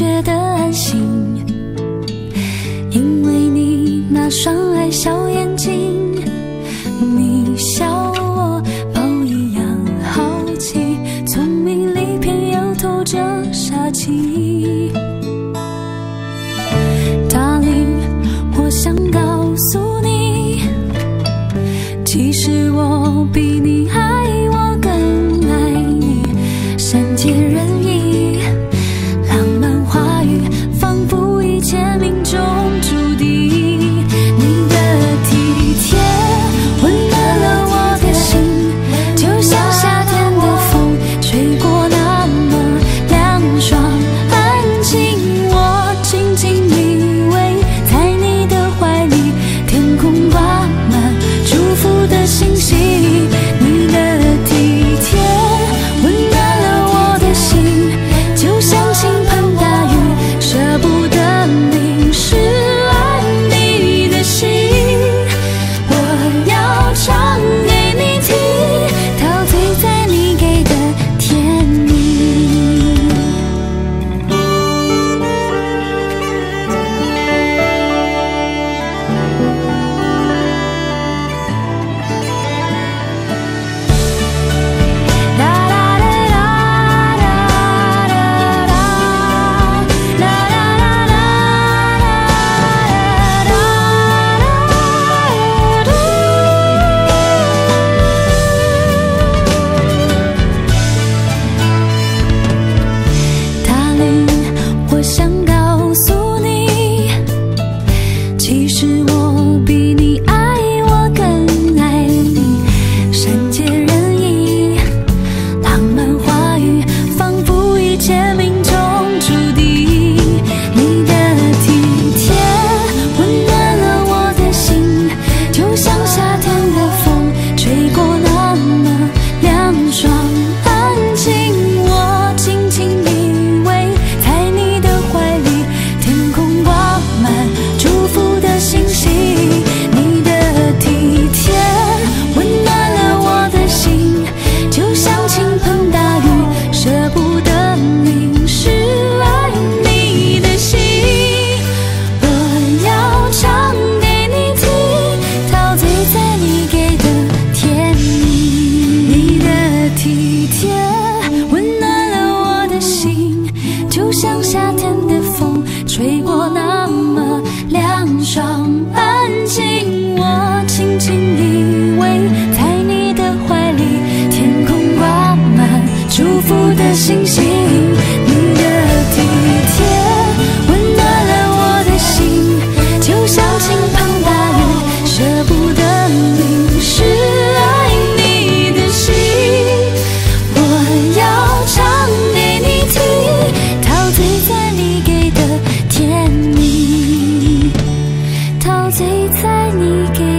觉得安心。因为你那双爱笑眼睛你笑我猫一样好奇聪明里偏又透着傻气。Darling 我想告诉你其实我比在你给